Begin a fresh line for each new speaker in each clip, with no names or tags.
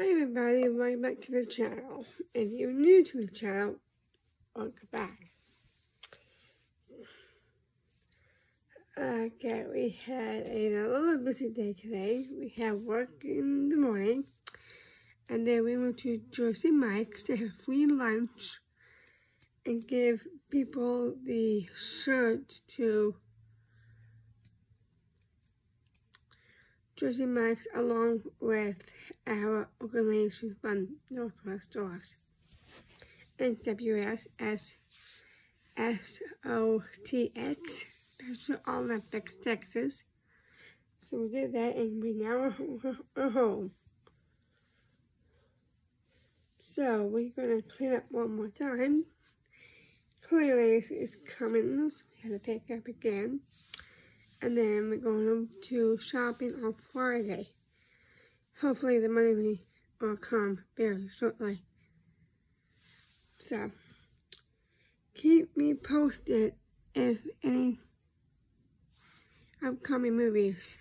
Hi everybody, welcome back to the channel. If you're new to the channel, welcome back. Okay, we had a little busy day today. We had work in the morning, and then we went to Jersey Mike's to have free lunch and give people the shirt to Jersey Mike's along with our organization from Northwest Stores. NWS SOTX, Special Olympics, Texas. So we did that and we now are home. So we're gonna clean up one more time. Clearly is coming, so we have to pick up again and then we're going to shopping on Friday. Hopefully the money will uh, come very shortly. So, keep me posted if any upcoming movies.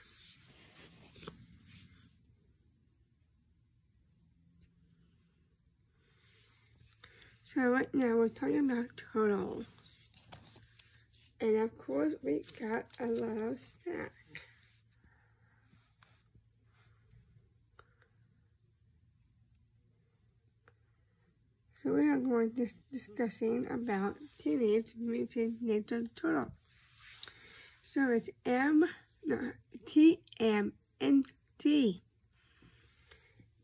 So right now we're talking about turtles. And of course, we got a little snack. So we are going to discussing about Teenage Mutant Ninja Turtles. So it's M, no, T M N T.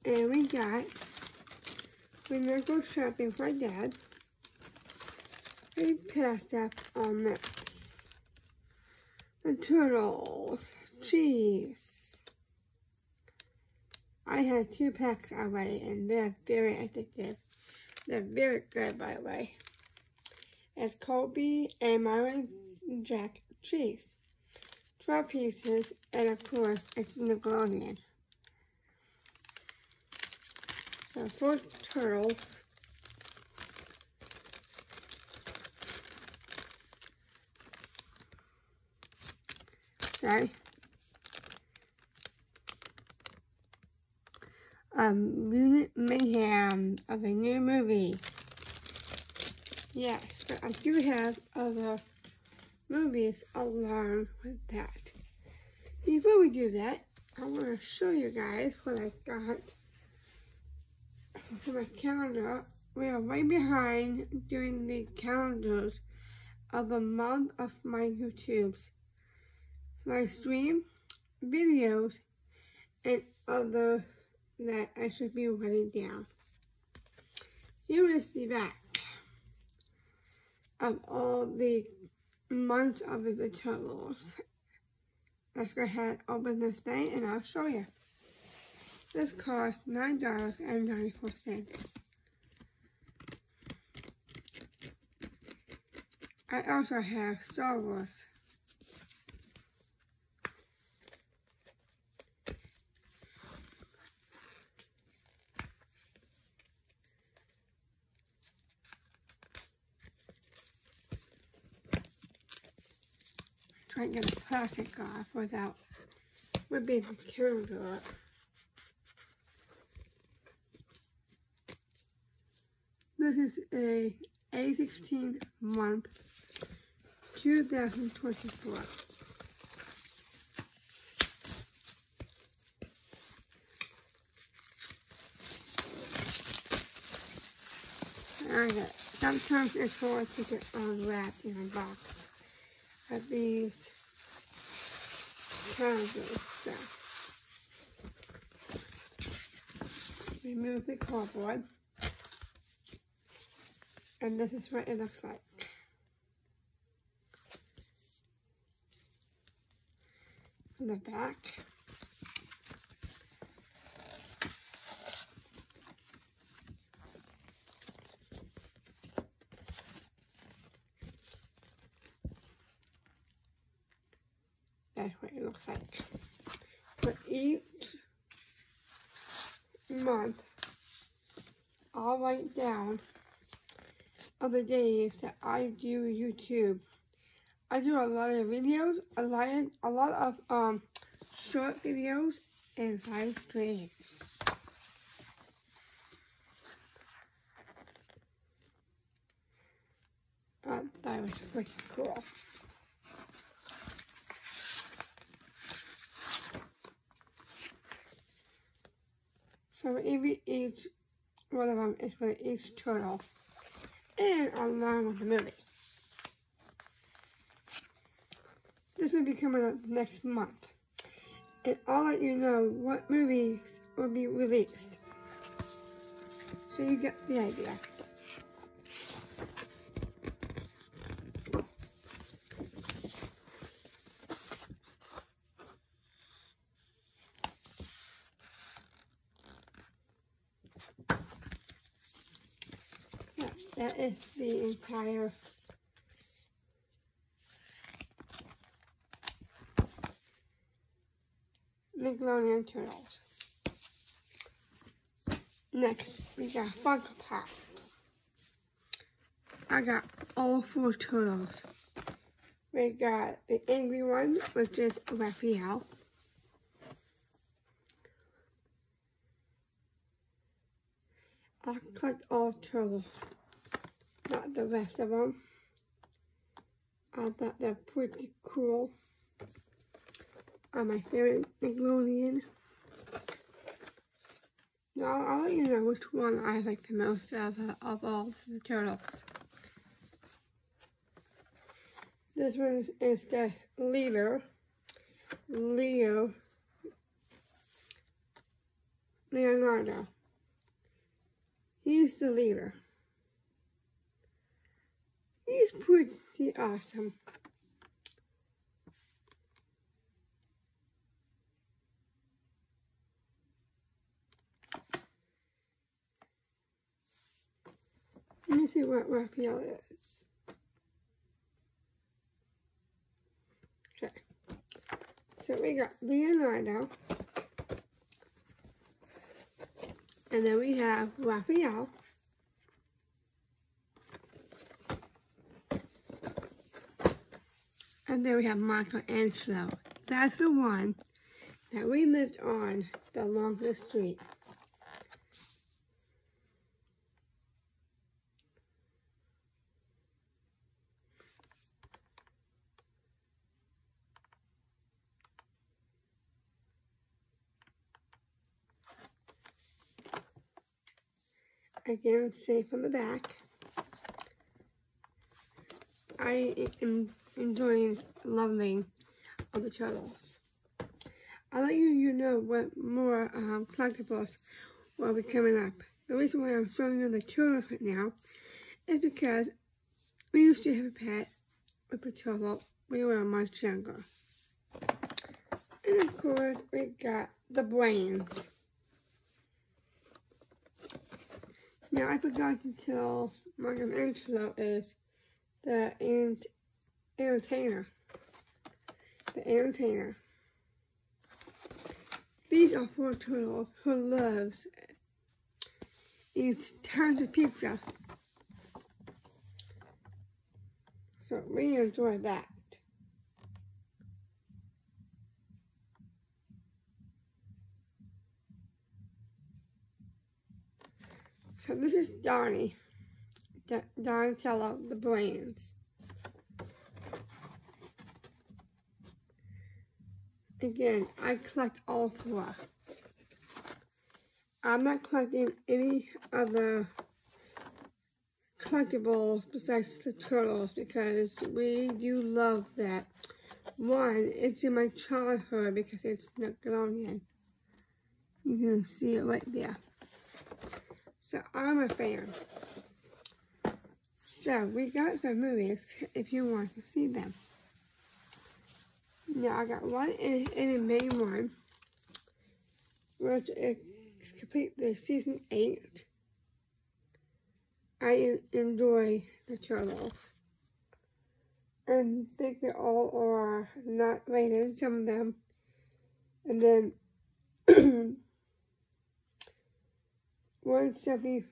And T. And we got, we go shopping for dad, we passed up on that and turtles, cheese. I had two packs already and they're very addictive. They're very good by the way. It's Colby and Myron Jack cheese. 12 pieces and of course it's Nickelodeon. So four turtles. Say. Um, Mutant Mayhem of a new movie. Yes, but I do have other movies along with that. Before we do that, I want to show you guys what I got for my calendar. We are right behind doing the calendars of the month of my YouTubes live stream, videos, and other that I should be writing down. Here is the back of all the months of the turtles. Let's go ahead, open this thing, and I'll show you. This cost $9.94. I also have Star Wars. try and get the plastic off without ripping the calendar up. This is a A16 month 2024. Okay. Sometimes it's hard to get unwrapped in a box of these candles. So, remove the cardboard. And this is what it looks like. On the back. write down of the days that I do YouTube. I do a lot of videos, a lot, of, a lot of um, short videos, and live streams. Uh, that was freaking cool. So every age one of them um, is for each turtle. And along with the movie. This will be coming out next month. And I'll let you know what movies will be released. So you get the idea. Yeah, that is the entire Nickelodeon Turtles. Next, we got Funko Pops. I got all four turtles. We got the angry one, which is Raphael. I collect all turtles, the rest of them. I thought they're pretty cool. Are my favorite Nickelodeon. Now I'll, I'll let you know which one I like the most of, uh, of all the turtles. This one is, is the leader, Leo, Leonardo. He's the leader. He's pretty awesome. Let me see what Raphael is. Okay. So we got Leonardo. And then we have Raphael. And then we have Michelangelo. That's the one that we lived on the longest street. Again, safe on the back. I am enjoying loving other the turtles. I'll let you, you know what more um, collectibles will be coming up. The reason why I'm showing you the turtles right now is because we used to have a pet with the when we were much younger. And of course, we got the brains. Now, I forgot to tell Michelangelo is the ent entertainer. The entertainer. These are four turtles who loves eats tons of pizza. So we enjoy that. So this is Donnie. Donatello, the brains. Again, I collect all four. I'm not collecting any other collectibles besides the turtles because we do love that. One, it's in my childhood because it's Nickelodeon. You can see it right there. So I'm a fan. So we got some movies if you want to see them. Now I got one in, in the main one, which is complete the season eight. I enjoy the turtles. And think they all are not rated, some of them. And then one seventy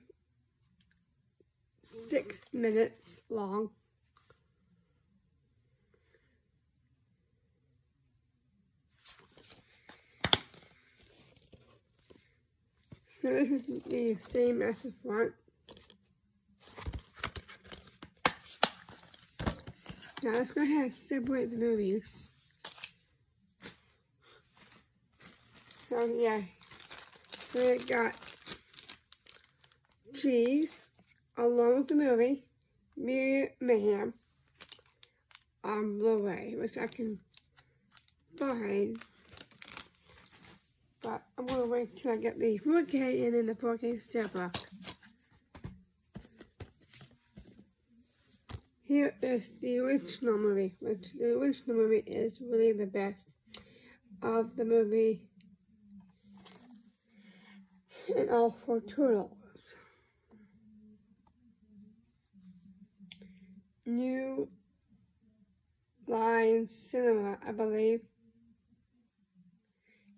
six minutes long. So this is the same as the front. Now let's go ahead and separate the movies. So yeah, we got cheese along with the movie, Me Mayhem on Blu-ray, which I can find. But I'm gonna wait till I get the 4K and then the 4K Steelbook. Here is the original movie, which the original movie is really the best of the movie and all four turtles. New Line Cinema, I believe.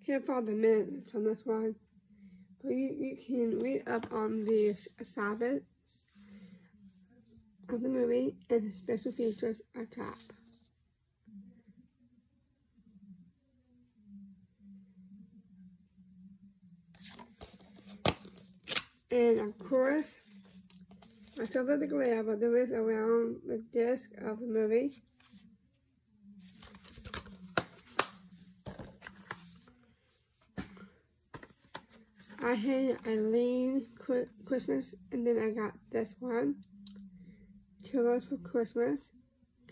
Can't find the minutes on this one, but you, you can read up on the Sabbath of the movie and the special features are top. And of course, I covered the glare, but there is around the disc of the movie. I had Eileen Christmas, and then I got this one. Killers for Christmas,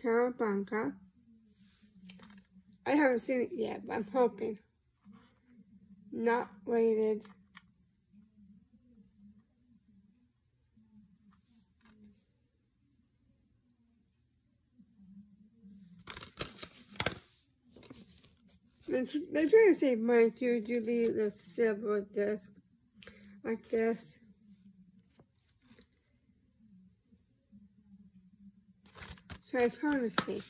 Cowabunga. I haven't seen it yet, but I'm hoping. Not rated. They're trying to save money to do the silver disc like this. So it's hard to see.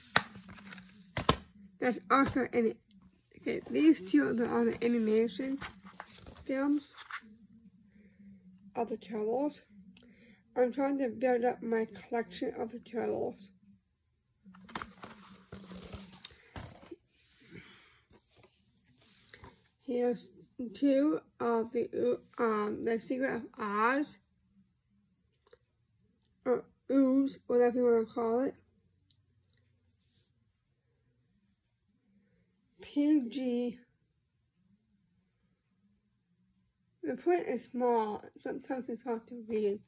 That's also in it. Okay, these two are the, the animation films of the turtles. I'm trying to build up my collection of the turtles. Here's two of the um the Secret of Oz or ooze, whatever you want to call it. PG. The print is small. Sometimes it's hard to read.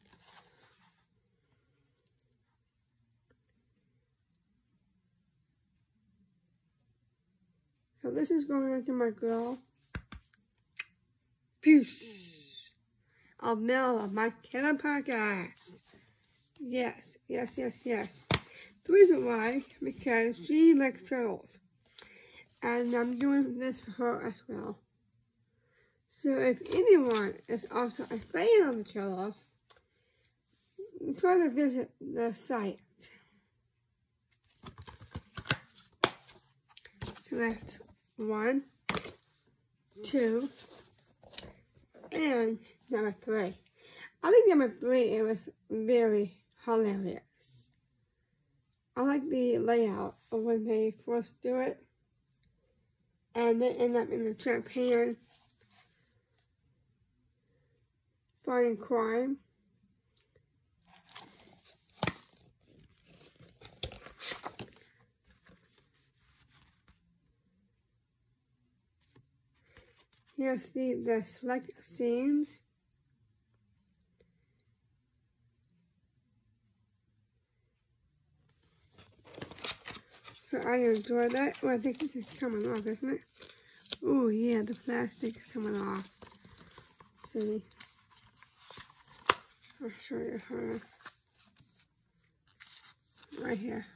So this is going into my grill. Peace. A mail of my killer podcast. Yes, yes, yes, yes. The reason why, because she likes turtles and I'm doing this for her as well. So if anyone is also a fan of the turtles, try to visit the site. So that's one, two, and number three. I think number three, it was very hilarious. I like the layout of when they first do it and they end up in the Japan fighting crime. Here's the, select scenes. So I enjoy that. Well, I think this is coming off, isn't it? Oh, yeah, the plastic is coming off. See. I'll show you how right here.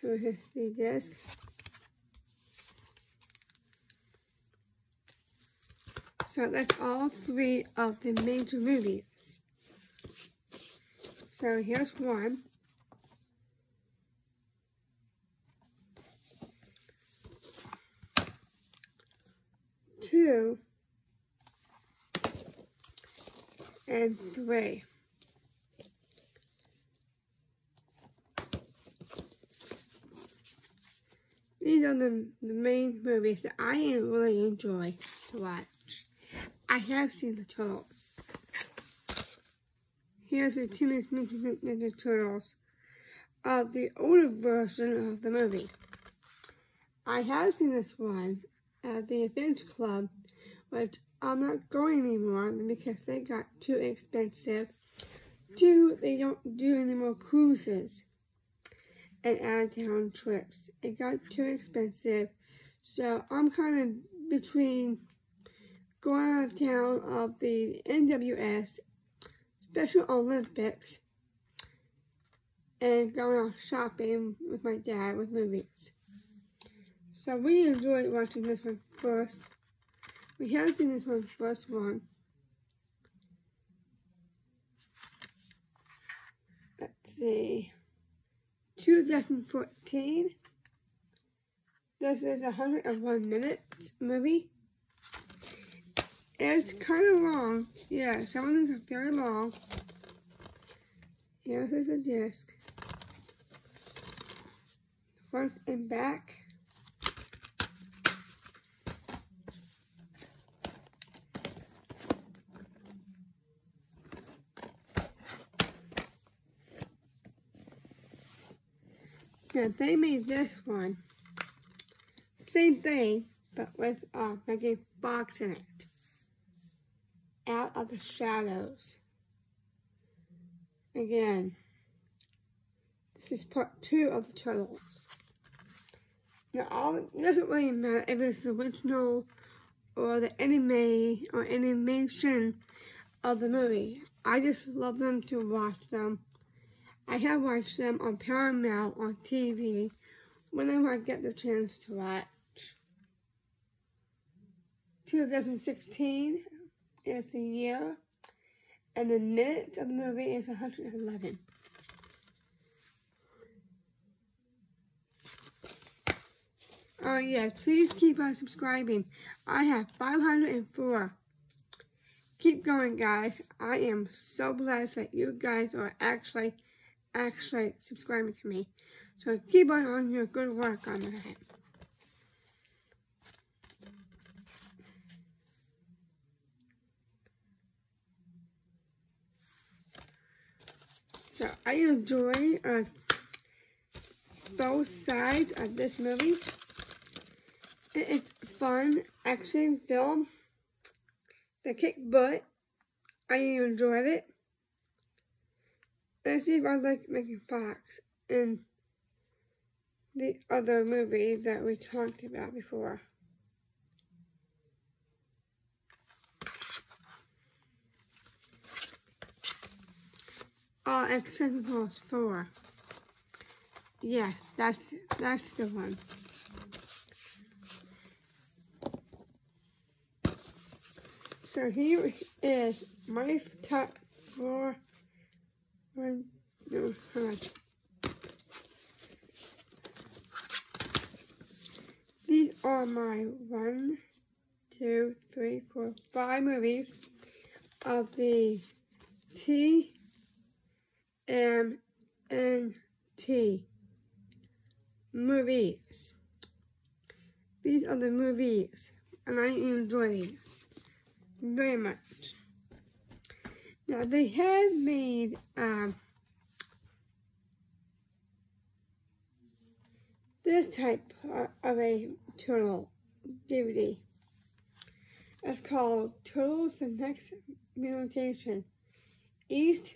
So here's the disc. So that's all three of the major movies. So here's one. Two. And three. These are the, the main movies that I really enjoy to watch. I have seen the Turtles. here's the Teenage Mutant Ninja Turtles of the older version of the movie. I have seen this one at the Adventure Club, which I'm not going anymore because they got too expensive. Two, they don't do any more cruises and out-of-town trips. It got too expensive, so I'm kind of between going out of town of the NWS Special Olympics and going out shopping with my dad with movies. So we enjoyed watching this one first. We haven't seen this one first one. Let's see. 2014. This is a 101 minutes movie. It's kind of long. Yeah, some of these are very long. Here is the disc. Front and back. Yeah, they made this one. Same thing, but with uh, like a box in it. Out of the shadows. Again, this is part two of the Turtles. Now, all, it doesn't really matter if it's the original or the anime or animation of the movie. I just love them to watch them I have watched them on Paramount on TV whenever I get the chance to watch. 2016 is the year, and the minute of the movie is 111. Oh yes, please keep on subscribing. I have 504. Keep going, guys. I am so blessed that you guys are actually actually subscribing to me. So keep on on your good work on that. So I enjoy uh, both sides of this movie. It's fun action film. The kick butt. I enjoyed it. Let's see if I like Megan Fox in the other movie that we talked about before. Oh, Expendables 4. Yes, that's that's the one. So here is my top four one, no, These are my one, two, three, four, five movies of the T M N T movies. These are the movies, and I enjoy these very much. Now they have made um, this type of a turtle DVD. It's called Turtles the Next Mutation. East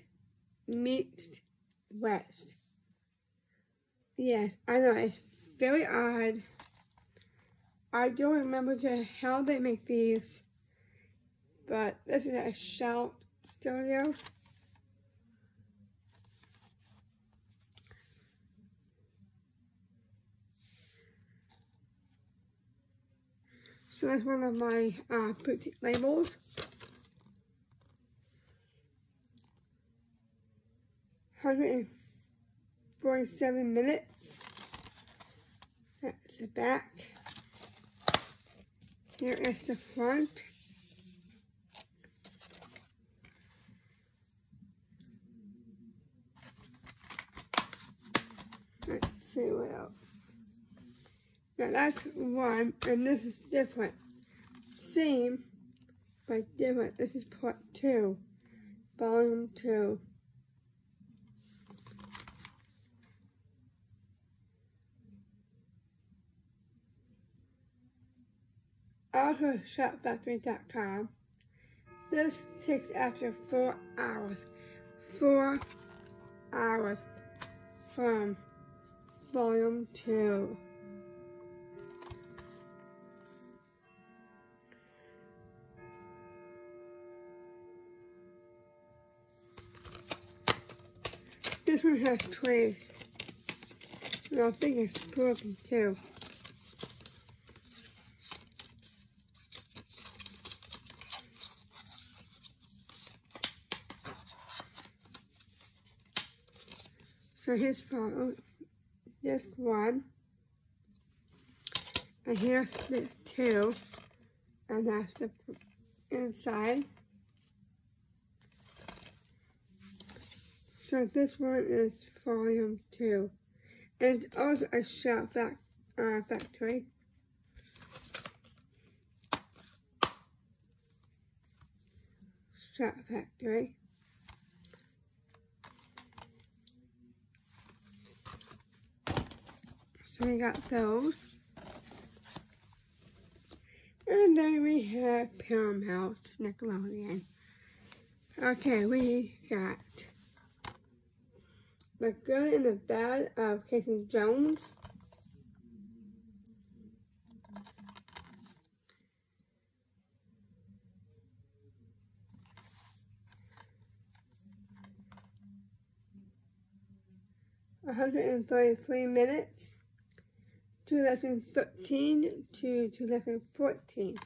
meets West. Yes, I know, it's very odd. I don't remember how they make these, but this is a shout Studio. So that's one of my uh, boutique labels. Hundred and forty-seven minutes. That's the back. Here is the front. Let's see what else. Now that's one, and this is different. Same, but different. This is part two, volume two. Also shoutfactory.com. This takes after four hours. Four hours from volume two. This one has trays. And I think it's broken too. So here's this one. And here's this two. And that's the inside. So this one is volume two. And it's also a Shout fac uh, Factory. Shout Factory. So we got those. And then we have Paramount Nickelodeon. Okay, we got The Good and the Bad of Casey Jones. One hundred and thirty-three minutes. 2013 to 2014.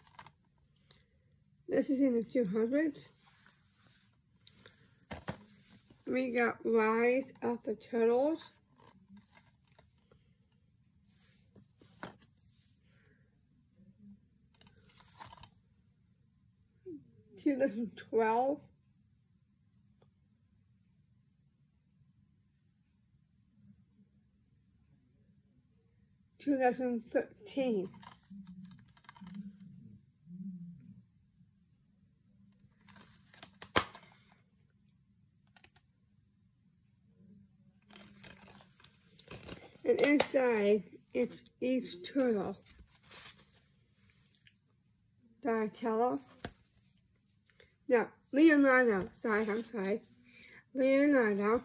This is in the 200s. We got Rise of the Turtles. Two thousand twelve. 2013. And inside, it's each turtle. Donatello. No, Leonardo. Sorry, I'm sorry. Leonardo.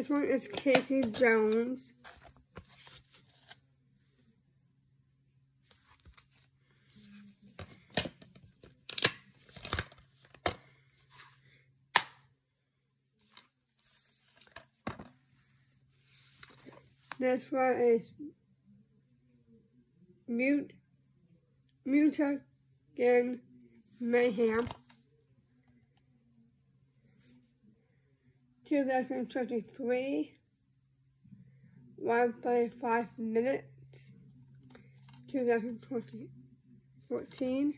This one is Casey Jones. This one is Mute Mutagen Mayhem. 2023, 135 minutes, 2020, 14.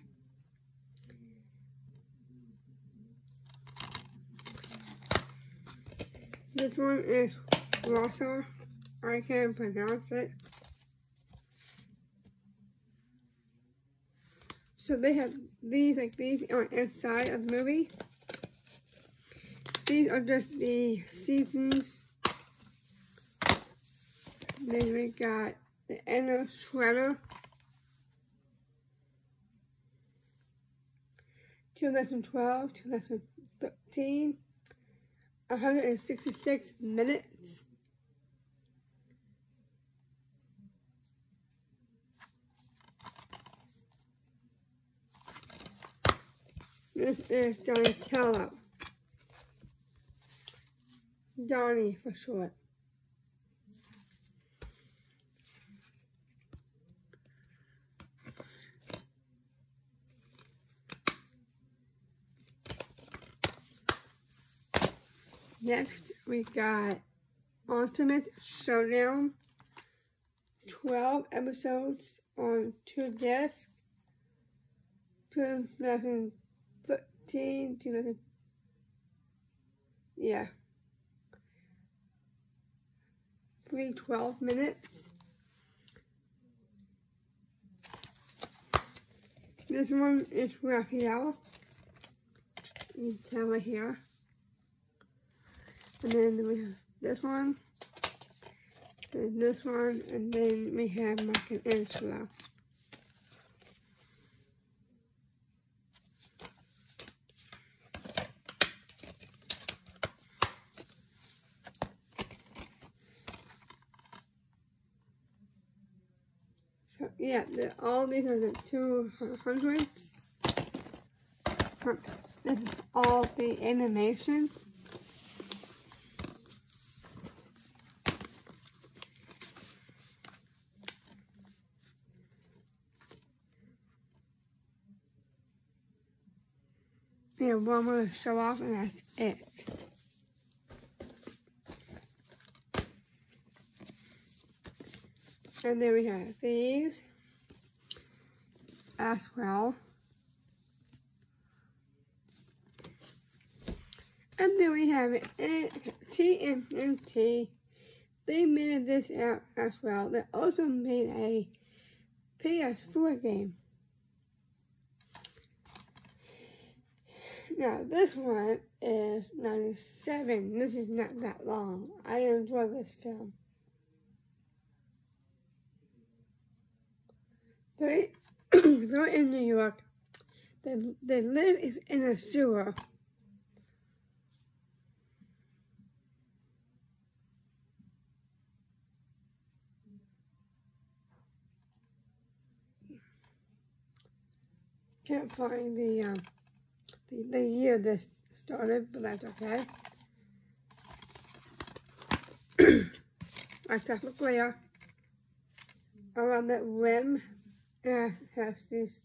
This one is Rosa. I can't pronounce it. So they have these like these on inside of the movie. These are just the seasons. Then we got the Enter Shredder. 2012, 2013, 166 minutes. This is Donatello. Donnie for short. Next, we got Ultimate Showdown. 12 episodes on two discs. 2013, 2000, yeah. 312 minutes. This one is Raphael. You can tell right here. And then we have this one, and this one, and then we have Michelangelo. So yeah, the, all these are the two hundreds. This is all the animation. We have one more to show off and that's it. And then we have these as well. And then we have TMNT. They made this app as well. They also made a PS4 game. Now, this one is 97. This is not that long. I enjoy this film. They're, they're in New York. They, they live in a sewer. Can't find the, um, the, the year this started, but that's okay. I took a clear around that rim yeah, has this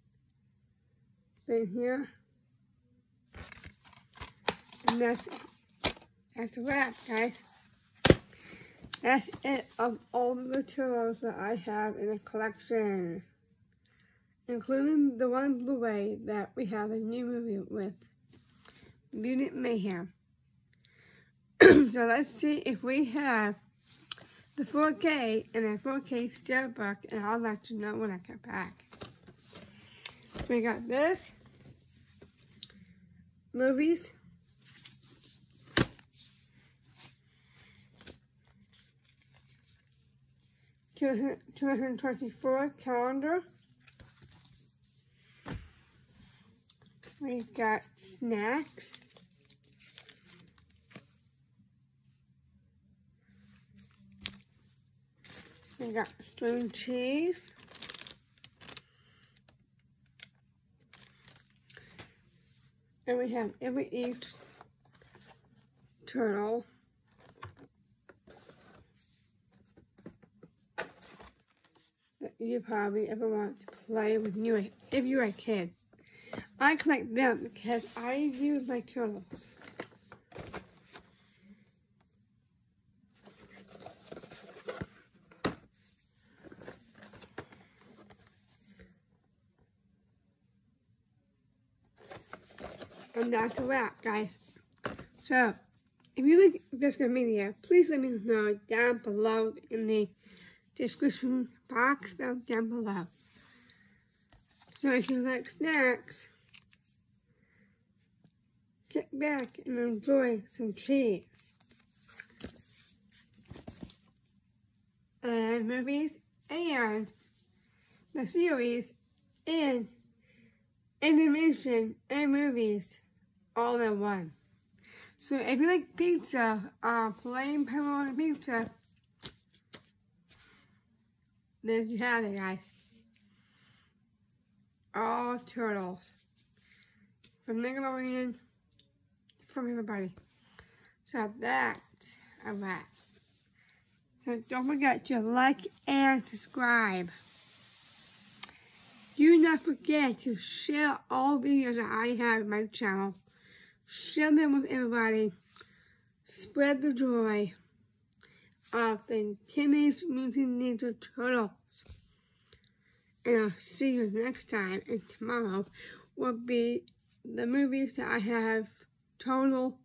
thing here. And that's, that's a wrap, guys. That's it of all the materials that I have in the collection. Including the one Blu-ray that we have a new movie with. Mutant Mayhem. so let's see if we have the 4K and a 4K Steelbook, and I'll let you know when I get back. So we got this, movies, two hundred twenty-four calendar. We got snacks. We got string cheese. And we have every each turtle. That you probably ever want to play with you if you're a kid. I collect them because I use my turtles. And that's a wrap, guys. So, if you like this video, please let me know down below in the description box down below. So if you like snacks, get back and enjoy some cheese. And movies and the series and animation and movies all in one. So if you like pizza, uh, plain pepperoni pizza, there you have it, guys. All turtles. From Nickelodeon, from everybody. So that's a wrap. So don't forget to like and subscribe. Do not forget to share all videos that I have on my channel share them with everybody. Spread the joy of the Teenage Mutant Ninja Turtles. And I'll see you next time. And tomorrow will be the movies that I have total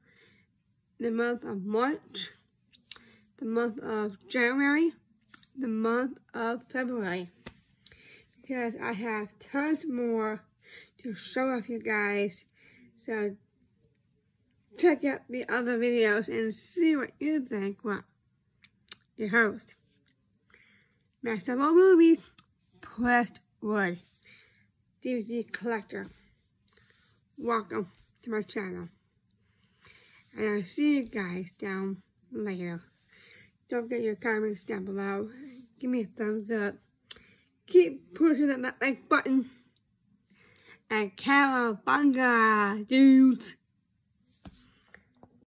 the month of March, the month of January, the month of February. Because I have tons more to show off you guys. So check out the other videos and see what you think. Well, your host, Master of All Movies, Prestwood, DVD Collector. Welcome to my channel. And I'll see you guys down later. Don't forget your comments down below. Give me a thumbs up. Keep pushing that like button. And cowabunga, dudes.